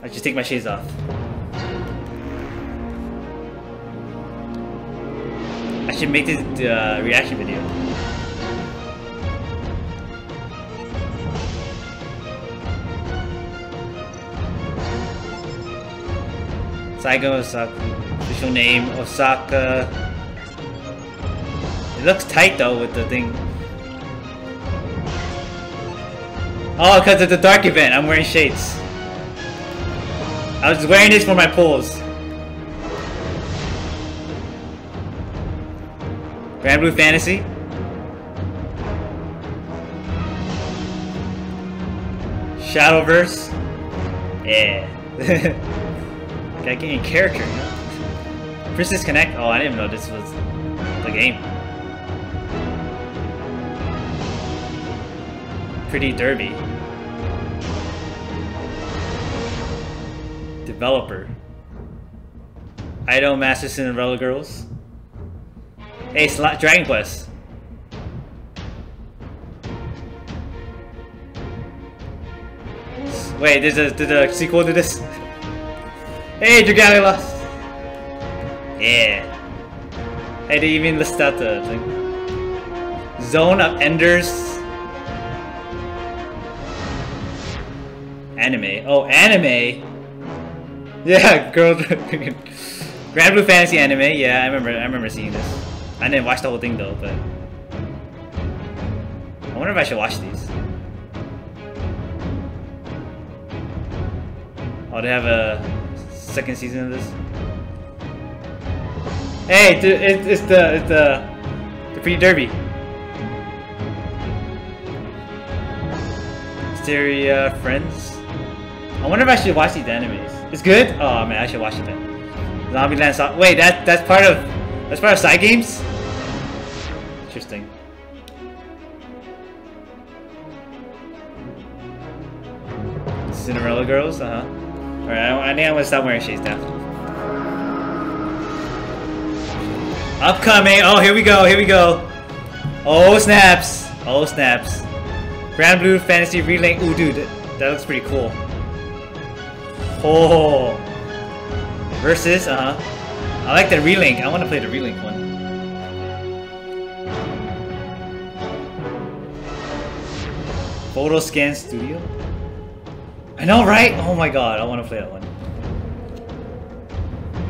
I should take my shades off. I should make this uh, reaction video. Saigo Osaka. Official name Osaka. It looks tight though with the thing. Oh, because of the dark event, I'm wearing shades. I was wearing this for my pulls. Granblue Fantasy. Shadowverse. Yeah. Gotta get in character, know? Princess Connect. Oh, I didn't even know this was the game. Pretty Derby. Developer. Idol Master Cinderella Girls. Hey, Sla Dragon Quest. Wait, there's a, there's a sequel to this? hey, Dragalia Yeah. Hey, they even list out the thing. Zone of Enders. Anime. Oh, anime? Yeah, girl. Granblue Fantasy anime. Yeah, I remember. I remember seeing this. I didn't watch the whole thing though, but I wonder if I should watch these. Oh, they have a second season of this. Hey, it's, the it's the the Pretty Derby. Stereo Friends. I wonder if I should watch these animes. It's good? Oh man, I should watch it then. Zombieland Wait, that that's part of that's part of Cygames? Interesting. Cinderella Girls, uh-huh. Alright, I, I think I'm gonna stop wearing shades now. Upcoming! Oh, here we go, here we go! Oh, snaps! Oh, snaps. Granblue Fantasy Relink. Ooh, dude, that, that looks pretty cool. Oh! Versus, uh-huh. I like the relink. I want to play the relink one. Photo Scan Studio? I know, right? Oh my god, I want to play that one.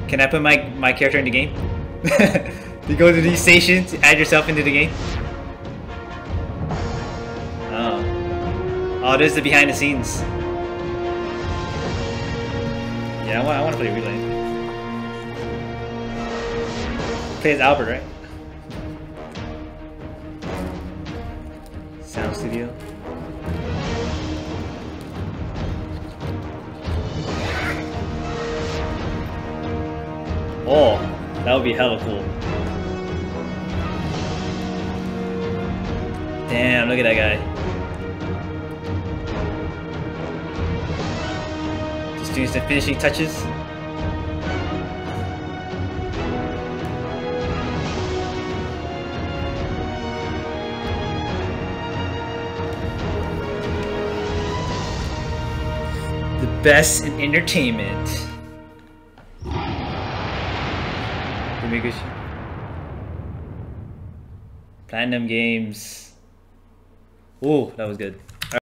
Can I put my, my character in the game? you go to these stations, add yourself into the game? Oh. Oh, there's the behind the scenes. Yeah, I want, I want to play Relay. Play as Albert, right? Sound Studio. Oh, that would be hella cool. Damn, look at that guy. Doing some finishing touches. The best in entertainment. Platinum Games. Ooh, that was good.